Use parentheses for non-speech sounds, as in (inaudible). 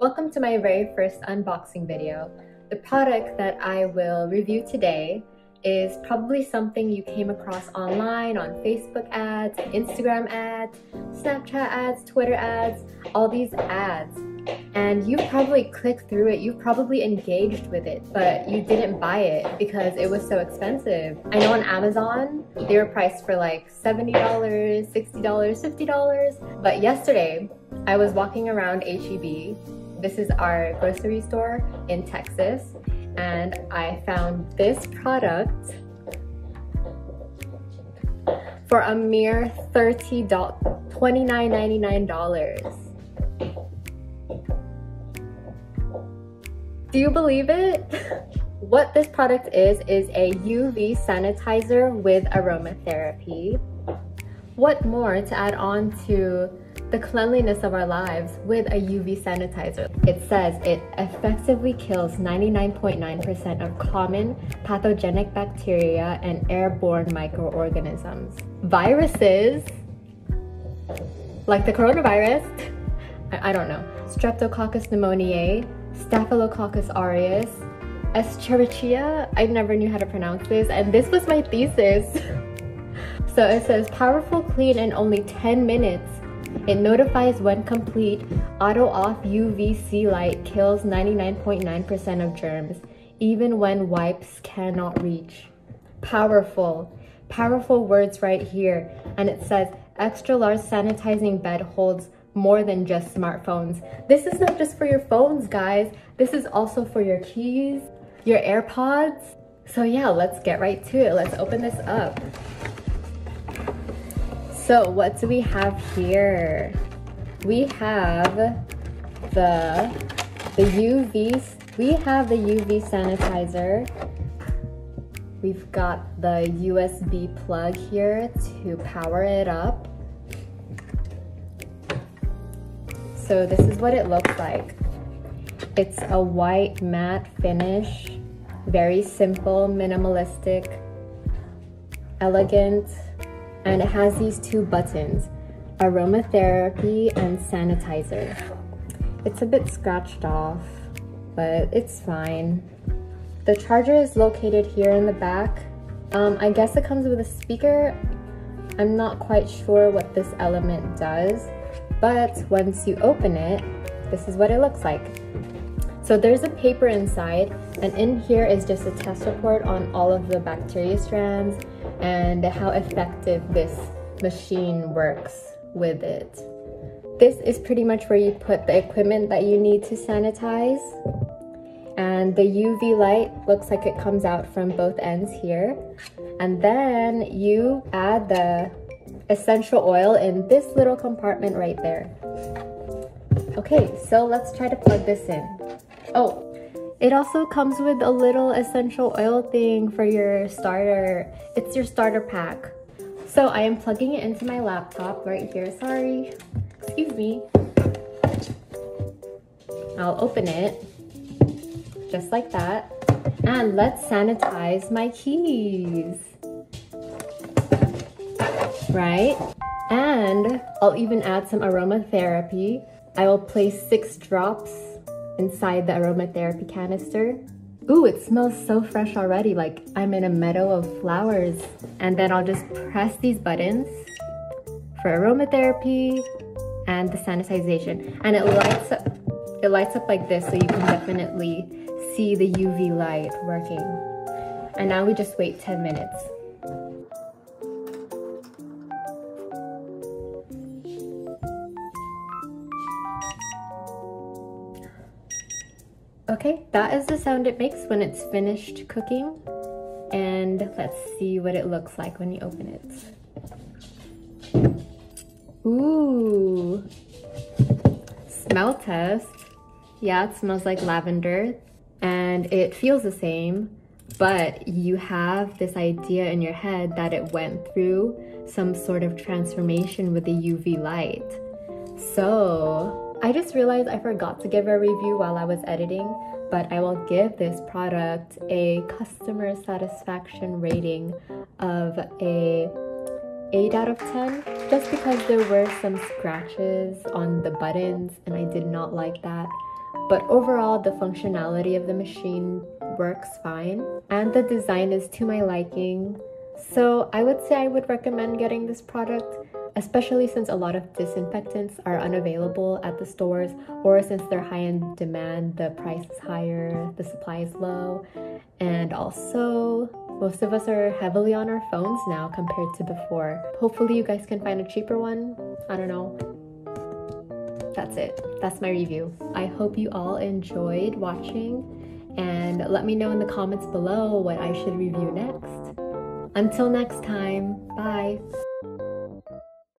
Welcome to my very first unboxing video. The product that I will review today is probably something you came across online on Facebook ads, Instagram ads, Snapchat ads, Twitter ads, all these ads. And you probably clicked through it, you probably engaged with it, but you didn't buy it because it was so expensive. I know on Amazon, they were priced for like $70, $60, $50, but yesterday I was walking around HEB this is our grocery store in Texas, and I found this product for a mere $30, $29.99. Do you believe it? (laughs) what this product is, is a UV sanitizer with aromatherapy. What more to add on to the cleanliness of our lives with a UV sanitizer. It says it effectively kills 99.9% of common pathogenic bacteria and airborne microorganisms. Viruses, like the coronavirus, I, I don't know, Streptococcus pneumoniae, Staphylococcus aureus, Escherichia, I never knew how to pronounce this, and this was my thesis. (laughs) so it says powerful clean in only 10 minutes it notifies when complete. Auto off UVC light kills 99.9% of germs, even when wipes cannot reach. Powerful, powerful words right here. And it says extra large sanitizing bed holds more than just smartphones. This is not just for your phones, guys. This is also for your keys, your AirPods. So yeah, let's get right to it. Let's open this up. So what do we have here? We have the the UV we have the UV sanitizer. We've got the USB plug here to power it up. So this is what it looks like. It's a white matte finish, very simple, minimalistic, elegant, and it has these two buttons, aromatherapy and sanitizer. It's a bit scratched off, but it's fine. The charger is located here in the back. Um, I guess it comes with a speaker. I'm not quite sure what this element does, but once you open it, this is what it looks like. So there's a paper inside, and in here is just a test report on all of the bacteria strands and how effective this machine works with it. This is pretty much where you put the equipment that you need to sanitize. And the UV light looks like it comes out from both ends here. And then you add the essential oil in this little compartment right there. Okay, so let's try to plug this in. Oh, it also comes with a little essential oil thing for your starter. It's your starter pack. So I am plugging it into my laptop right here. Sorry, excuse me. I'll open it just like that. And let's sanitize my keys. Right? And I'll even add some aromatherapy. I will place six drops inside the aromatherapy canister. Ooh, it smells so fresh already, like I'm in a meadow of flowers. And then I'll just press these buttons for aromatherapy and the sanitization. And it lights up, it lights up like this so you can definitely see the UV light working. And now we just wait 10 minutes. Okay, that is the sound it makes when it's finished cooking. And let's see what it looks like when you open it. Ooh. Smell test. Yeah, it smells like lavender and it feels the same, but you have this idea in your head that it went through some sort of transformation with the UV light. So I just realized I forgot to give a review while I was editing, but I will give this product a customer satisfaction rating of a 8 out of 10 just because there were some scratches on the buttons and I did not like that. but overall the functionality of the machine works fine and the design is to my liking. So I would say I would recommend getting this product especially since a lot of disinfectants are unavailable at the stores or since they're high in demand the price is higher the supply is low. And also most of us are heavily on our phones now compared to before. Hopefully you guys can find a cheaper one. I don't know. That's it. That's my review. I hope you all enjoyed watching. And let me know in the comments below what i should review next. Until next time bye